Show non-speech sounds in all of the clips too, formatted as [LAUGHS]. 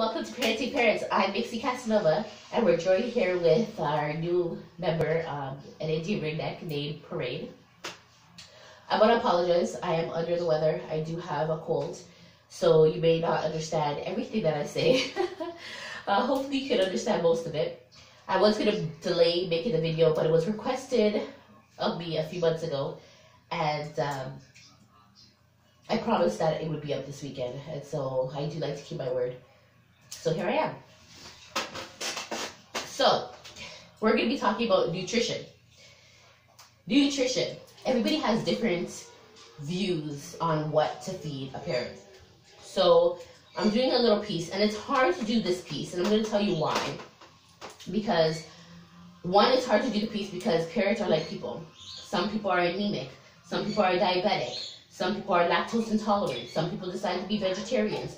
welcome to Parenting Parrots. I'm Mixie Casanova, and we're joined here with our new member, um, an Indian ringneck named Parade. I want to apologize. I am under the weather. I do have a cold, so you may not understand everything that I say. [LAUGHS] uh, hopefully, you can understand most of it. I was going to delay making the video, but it was requested of me a few months ago, and um, I promised that it would be up this weekend, and so I do like to keep my word. So here I am. So, we're going to be talking about nutrition. Nutrition. Everybody has different views on what to feed a parent. So, I'm doing a little piece, and it's hard to do this piece, and I'm going to tell you why. Because, one, it's hard to do the piece because parents are like people. Some people are anemic, some people are diabetic, some people are lactose intolerant. Some people decide to be vegetarians.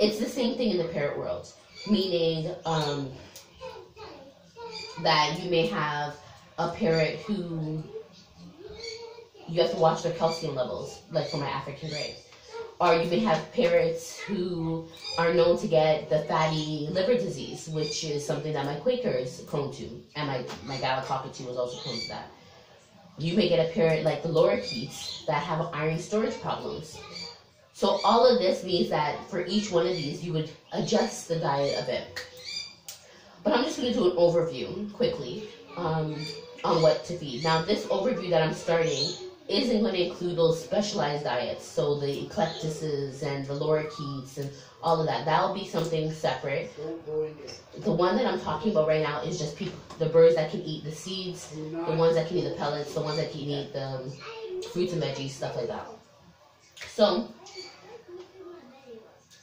It's the same thing in the parent world, meaning um, that you may have a parent who you have to watch their calcium levels, like for my African gray. Or you may have parents who are known to get the fatty liver disease, which is something that my Quaker is prone to, and my, my cockatoo was also prone to that you may get a parent like the lorikeets that have iron storage problems. So all of this means that for each one of these, you would adjust the diet a bit. But I'm just going to do an overview quickly um, on what to feed. Now, this overview that I'm starting isn't going to include those specialized diets, so the eclectuses and the lorikeets and all of that. That'll be something separate. The one that I'm talking about right now is just people, the birds that can eat the seeds, the ones that can eat the pellets, the ones that can eat the um, fruits and veggies, stuff like that. So,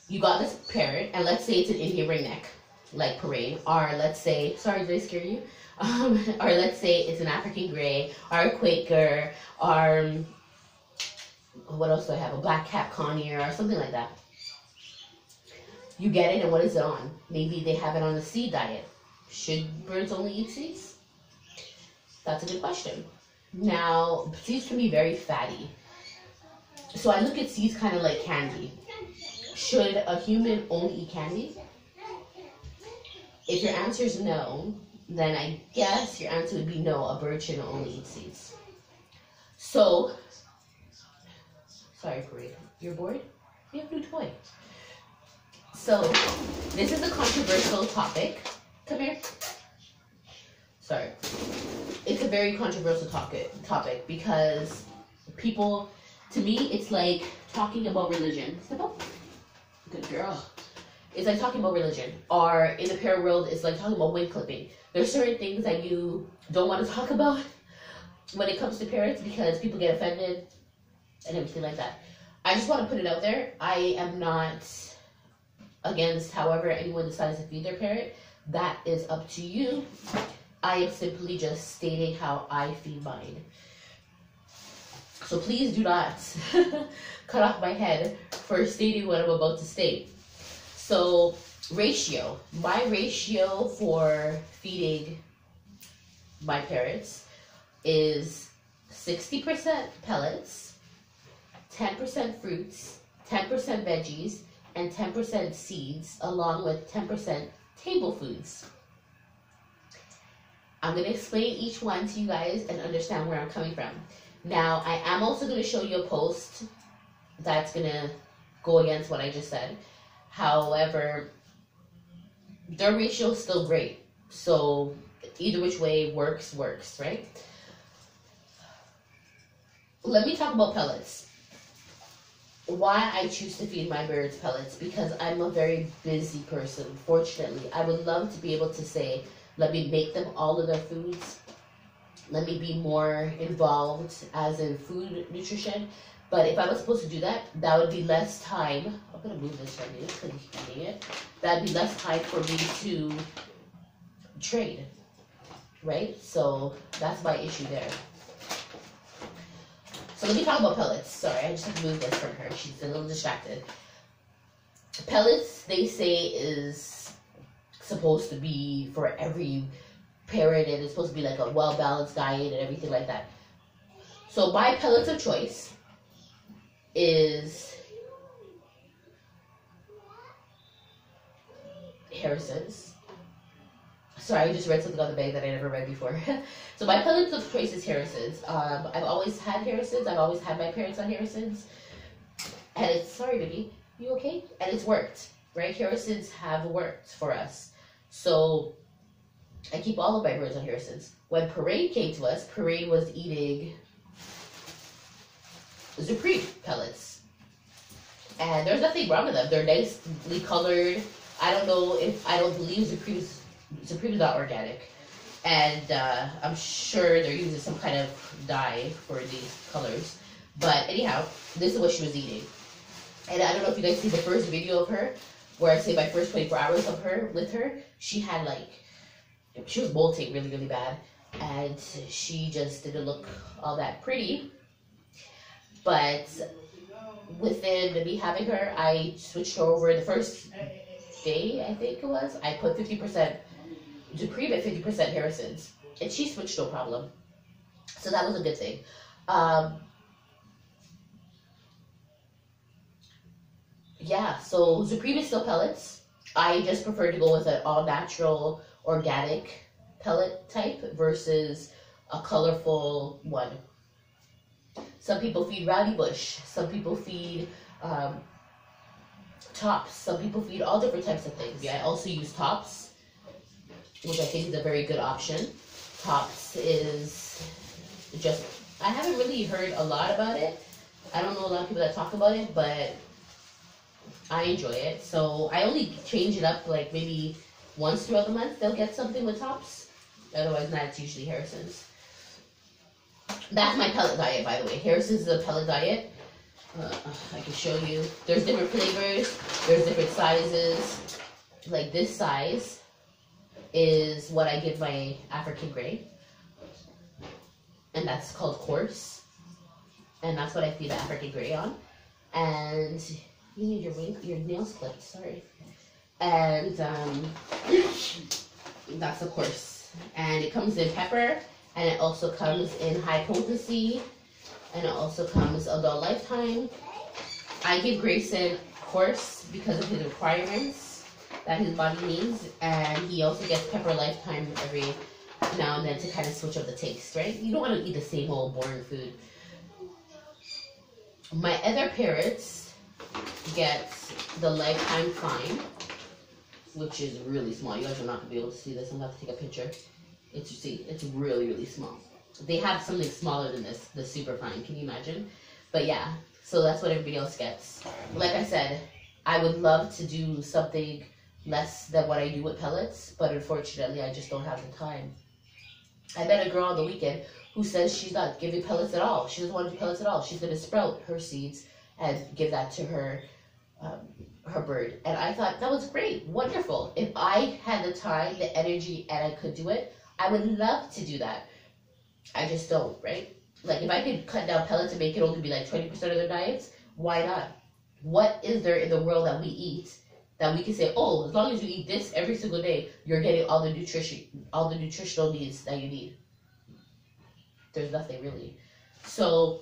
you got this parrot, and let's say it's an Indian ringneck, like parade, or let's say, sorry, did I scare you? [LAUGHS] Um, or let's say it's an African gray, or a Quaker, or um, what else do I have? A black cap conure, or something like that. You get it, and what is it on? Maybe they have it on a seed diet. Should birds only eat seeds? That's a good question. Now, seeds can be very fatty. So I look at seeds kind of like candy. Should a human only eat candy? If your answer is no, then I guess your answer would be no, a bird should only eat seeds. So, sorry, Parade. You're bored? We have a new toy. So, this is a controversial topic. Come here. Sorry. It's a very controversial topic topic because people to me it's like talking about religion. Up. Good girl. It's like talking about religion. Or in the parent world, it's like talking about wind clipping. There's certain things that you don't want to talk about when it comes to parents because people get offended and everything like that. I just want to put it out there. I am not against however anyone decides to feed their parent. That is up to you. I am simply just stating how I feed mine. So please do not [LAUGHS] cut off my head for stating what I'm about to state. So ratio, my ratio for feeding my parents is 60% pellets, 10% fruits, 10% veggies, and 10% seeds, along with 10% table foods. I'm going to explain each one to you guys and understand where I'm coming from. Now, I am also going to show you a post that's going to go against what I just said. However, their ratio is still great. So, either which way works, works, right? Let me talk about pellets why I choose to feed my birds pellets because I'm a very busy person. Fortunately, I would love to be able to say, let me make them all of their foods. Let me be more involved as in food nutrition. But if I was supposed to do that, that would be less time. I'm gonna move this right here because he's eating it. That'd be less time for me to trade, right? So that's my issue there. So let me talk about pellets. Sorry, I just have to move this from her. She's a little distracted. Pellets, they say, is supposed to be for every parent and it's supposed to be like a well-balanced diet and everything like that. So my pellets of choice is Harrison's. Sorry, I just read something on the bag that I never read before. [LAUGHS] so my pellets of choice is Harrison's. Um, I've always had Harrison's. I've always had my parents on Harrison's. And it's, sorry, baby, you okay? And it's worked, right? Harrison's have worked for us. So I keep all of my birds on Harrison's. When Parade came to us, Parade was eating ZuPreem pellets. And there's nothing wrong with them. They're nicely colored. I don't know if, I don't believe ZuPreem's, ZuPreem's not organic. And uh, I'm sure they're using some kind of dye for these colors. But anyhow, this is what she was eating. And I don't know if you guys see the first video of her, where I say my first 24 hours of her with her, she had like, she was molting really, really bad. And she just didn't look all that pretty. But within me having her, I switched her over the first day, I think it was. I put 50% ZuPreem at 50% Harrison's. And she switched no problem. So that was a good thing. Um, yeah, so ZuPreem is still pellets. I just prefer to go with an all natural organic pellet type versus a colorful one. Some people feed Roudybush. Some people feed um, tops. Some people feed all different types of things. Yeah, I also use tops, which I think is a very good option. Tops is just, I haven't really heard a lot about it. I don't know a lot of people that talk about it, but I enjoy it. So I only change it up like maybe once throughout the month. They'll get something with tops. Otherwise, not. It's usually Harrison's. That's my pellet diet, by the way. Harrison's is a pellet diet. Uh, I can show you. There's different flavors. There's different sizes. Like this size is what I give my African gray. And that's called coarse. And that's what I feed the African gray on. And you need your wing, your nails clipped, sorry. And um, [SNIFFS] that's of course. And it comes in pepper, and it also comes in high potency, and it also comes adult lifetime. I give Grayson coarse because of his requirements that his body needs, and he also gets pepper lifetime every now and then to kind of switch up the taste, right? You don't want to eat the same old boring food. My other parrots get the lifetime fine, which is really small. You guys are not gonna be able to see this. I'm gonna have to take a picture. It's you see, it's really really small. They have something smaller than this, the super fine. Can you imagine? But yeah, so that's what everybody else gets. Like I said, I would love to do something less than what I do with pellets, but unfortunately, I just don't have the time. I met a girl on the weekend who says she's not giving pellets at all. She doesn't want to do pellets at all. She's going to sprout her seeds and give that to her um, her bird. And I thought that was great, wonderful. If I had the time, the energy, and I could do it, I would love to do that. I just don't, right? Like if I could cut down pellets and make it only be like 20% of their diets, why not? What is there in the world that we eat that we can say, oh, as long as you eat this every single day, you're getting all the nutrition, all the nutritional needs that you need. There's nothing really. So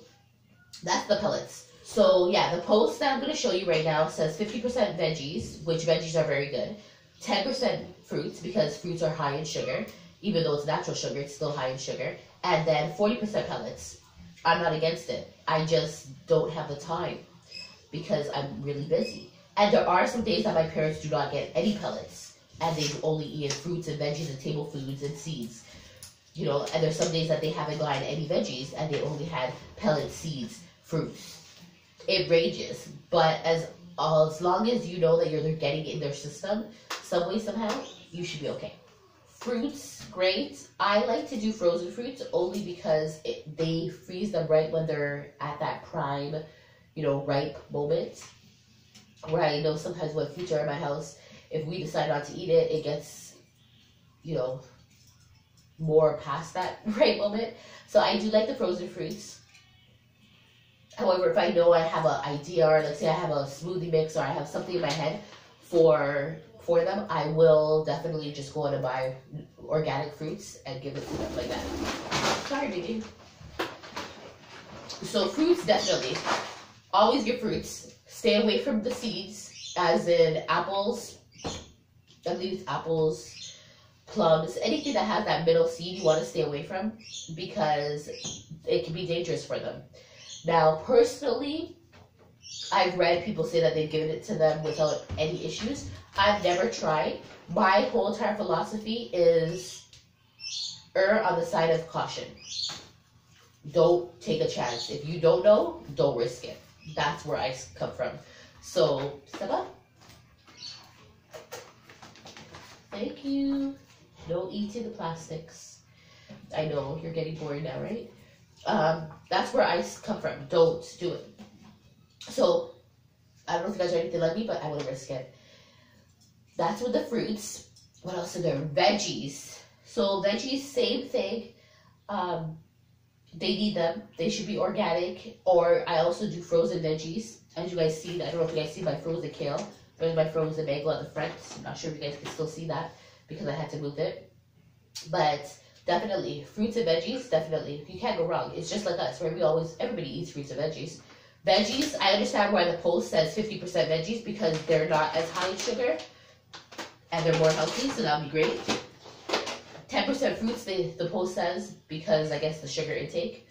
that's the pellets. So yeah, the post that I'm to show you right now says 50% veggies, which veggies are very good. 10% fruits because fruits are high in sugar. Even though it's natural sugar, it's still high in sugar. And then 40% pellets. I'm not against it. I just don't have the time because I'm really busy. And there are some days that my parents do not get any pellets and they've only eaten fruits and veggies and table foods and seeds. You know, and there's some days that they haven't gotten any veggies and they only had pellet seeds, fruits. It rages. but as as long as you know that you're getting in their system, some way somehow, you should be okay. Fruits, great. I like to do frozen fruits only because it, they freeze them right when they're at that prime, you know, ripe moment where I know sometimes when fruits are in my house, if we decide not to eat it, it gets, you know, more past that [LAUGHS] right moment. So I do like the frozen fruits. However, if I know I have an idea, or let's say I have a smoothie mix, or I have something in my head for for them, I will definitely just go out and buy organic fruits and give it to them like that. Sorry, baby. So fruits, definitely. Always get fruits. Stay away from the seeds, as in apples, I believe it's apples, plums, anything that has that middle seed you want to stay away from because it can be dangerous for them. Now, personally, I've read people say that they've given it to them without any issues. I've never tried. My whole entire philosophy is err on the side of caution. Don't take a chance. If you don't know, don't risk it. That's where I come from. So, step up. Thank you. No eating the plastics. I know you're getting bored now, right? Um, that's where I come from. Don't do it. So, I don't know if you guys are anything like me, but I wouldn't risk it. That's with the fruits. What else are there? Veggies. So veggies, same thing. Um, they need them. They should be organic. Or I also do frozen veggies. As you guys see, I don't know if you guys see my frozen kale. There's my frozen mango at the front. I'm not sure if you guys can still see that because I had to move it. But definitely, fruits and veggies, definitely. You can't go wrong. It's just like us, right? We always, everybody eats fruits and veggies. Veggies, I understand why the poll says 50% veggies because they're not as high in sugar and they're more healthy, so that'll be great. 10% fruits, they, the poll says, because I guess the sugar intake.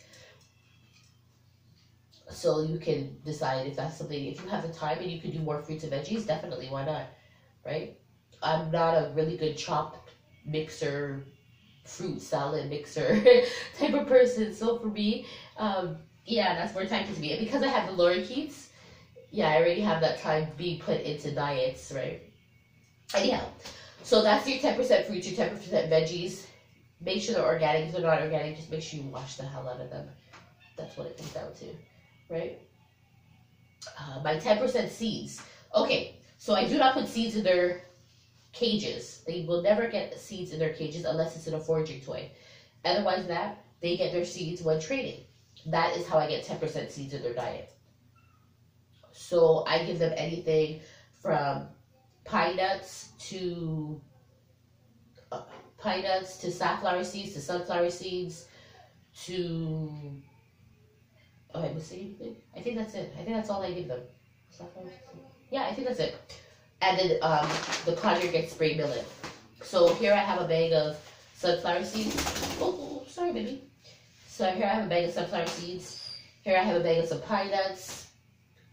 So you can decide if that's something, if you have the time and you can do more fruits and veggies, definitely, why not, right? I'm not a really good chop mixer, fruit salad mixer [LAUGHS] type of person, so for me, um, yeah, that's where time to be. And because I have the lorikeets, yeah, I already have that time being put into diets, right? Anyhow, so that's your 10% fruits, your 10% veggies. Make sure they're organic. If they're not organic, just make sure you wash the hell out of them. That's what it comes down to, right? Uh, my 10% seeds. Okay, so I do not put seeds in their cages. They will never get seeds in their cages unless it's in a foraging toy. Otherwise that, they get their seeds when training. That is how I get 10% seeds in their diet. So I give them anything from pine nuts to uh, pine nuts to safflower seeds to sunflower seeds to oh I was saying I think that's it. I think that's all I give them. Yeah, I think that's it. And then um, the conure gets spray millet. So here I have a bag of sunflower seeds. Oh, oh, sorry, baby. So here I have a bag of sunflower seeds. Here I have a bag of some pine nuts.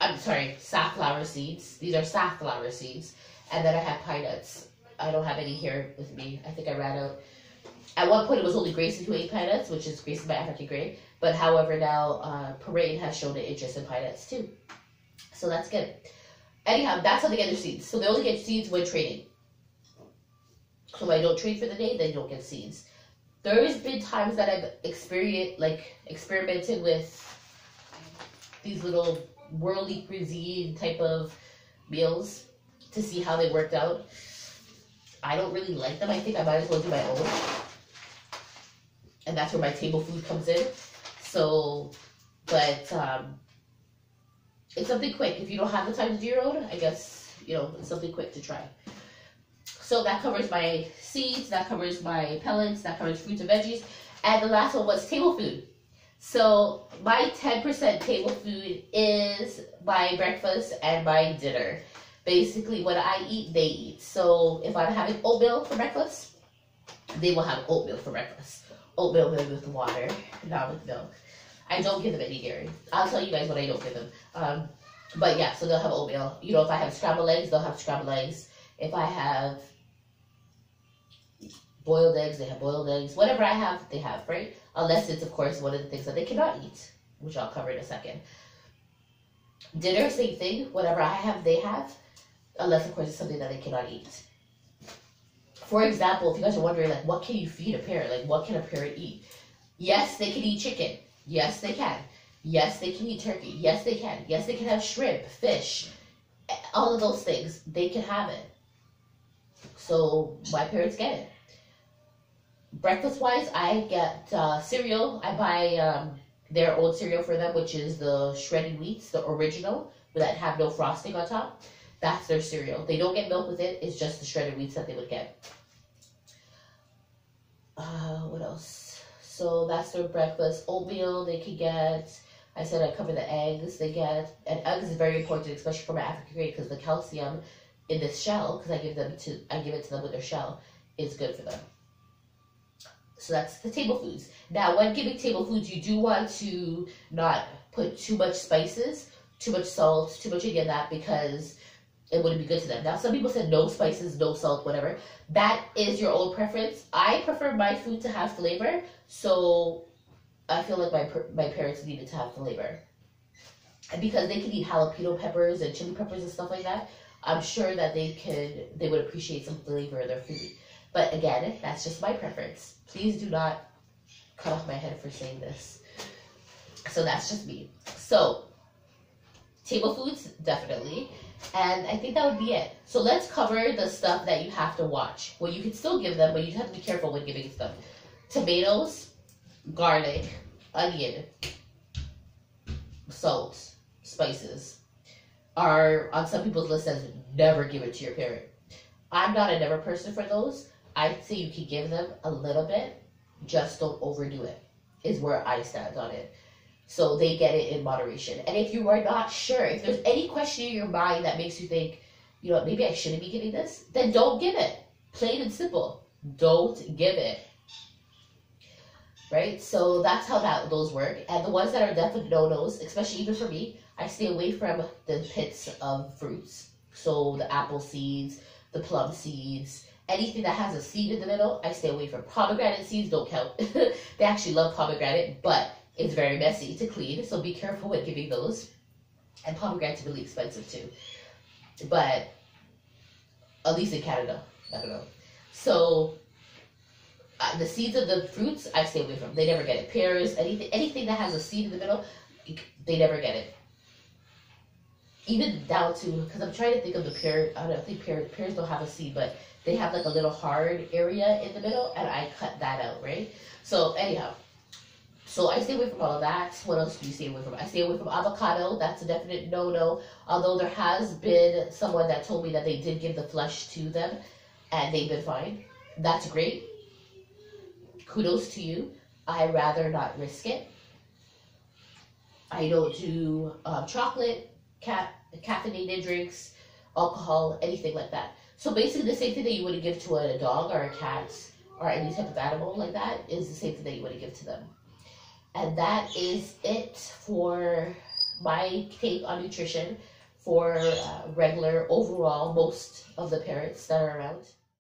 I'm sorry, safflower seeds. These are safflower seeds. And then I have pine nuts. I don't have any here with me. I think I ran out. At one point, it was only Grayson who ate pine nuts, which is Grayson by African Gray. But however, now uh, Parade has shown an interest in pine nuts too. So that's good. Anyhow, that's how they get their seeds. So they only get seeds when trading. So I don't trade for the day, they don't get seeds. There's been times that I've experienced, like, experimented with these little worldly cuisine type of meals to see how they worked out. I don't really like them. I think I might as well do my own. And that's where my table food comes in. So, but um, it's something quick. If you don't have the time to do your own, I guess, you know, it's something quick to try. So that covers my seeds, that covers my pellets, that covers fruits and veggies. And the last one was table food. So my 10% table food is my breakfast and my dinner basically what I eat, they eat. So if I'm having oatmeal for breakfast, they will have oatmeal for breakfast. Oatmeal with water, not with milk. I don't give them any dairy. I'll tell you guys what I don't give them. Um, but yeah, so they'll have oatmeal. You know, if I have scrambled eggs, they'll have scrambled eggs. If I have boiled eggs, they have boiled eggs. Whatever I have, they have, right? Unless it's, of course, one of the things that they cannot eat, which I'll cover in a second. Dinner, same thing. Whatever I have, they have unless of course it's something that they cannot eat. For example, if you guys are wondering, like, what can you feed a parrot? Like, what can a parrot eat? Yes, they can eat chicken. Yes, they can. Yes, they can eat turkey. Yes, they can. Yes, they can have shrimp, fish, all of those things. They can have it. So my parents get it. Breakfast wise, I get uh, cereal. I buy um, their old cereal for them, which is the shredded wheats, the original, that have no frosting on top. That's their cereal. They don't get milk with it. It's just the shredded wheats that they would get. Uh, what else? So that's their breakfast. Oatmeal they could get. I said I cover the eggs they get. And eggs is very important, especially for my African grade, because the calcium in this shell because I give them to I give it to them with their shell is good for them. So that's the table foods. Now, when giving table foods, you do want to not put too much spices, too much salt, too much of that because it wouldn't be good to them. Now, some people said no spices, no salt, whatever. That is your own preference. I prefer my food to have flavor, so I feel like my my parents needed to have flavor. And because they can eat jalapeno peppers and chili peppers and stuff like that, I'm sure that they could they would appreciate some flavor in their food. But again, that's just my preference. Please do not cut off my head for saying this. So that's just me. So table foods, definitely. And I think that would be it. So let's cover the stuff that you have to watch. Well, you can still give them, but you have to be careful when giving stuff. Tomatoes, garlic, onion, salt, spices are on some people's list as never give it to your parent. I'm not a never person for those. I'd say you can give them a little bit, just don't overdo it, is where I stand on it. So they get it in moderation. And if you are not sure, if there's any question in your mind that makes you think, you know, maybe I shouldn't be giving this, then don't give it. Plain and simple. Don't give it. Right? So that's how that those work. And the ones that are definite no-nos, especially even for me, I stay away from the pits of fruits. So the apple seeds, the plum seeds, anything that has a seed in the middle, I stay away from. Pomegranate seeds don't count. [LAUGHS] they actually love pomegranate, but it's very messy to clean, so be careful with giving those. And pomegranates are really expensive too. But at least in Canada, I don't know. So uh, the seeds of the fruits, I stay away from. They never get it. Pears, anything, anything that has a seed in the middle, they never get it. Even down to because I'm trying to think of the pear. I don't think pear, pears don't have a seed, but they have like a little hard area in the middle, and I cut that out, right? So anyhow, so I stay away from all of that. What else do you stay away from? I stay away from avocado. That's a definite no-no. Although there has been someone that told me that they did give the flesh to them and they've been fine. That's great. Kudos to you. I rather not risk it. I don't do um, chocolate, ca- caffeinated drinks, alcohol, anything like that. So basically, the same thing that you would give to a dog or a cat or any type of animal like that is the same thing that you would give to them. And that is it for my take on nutrition for uh, regular overall most of the parents that are around.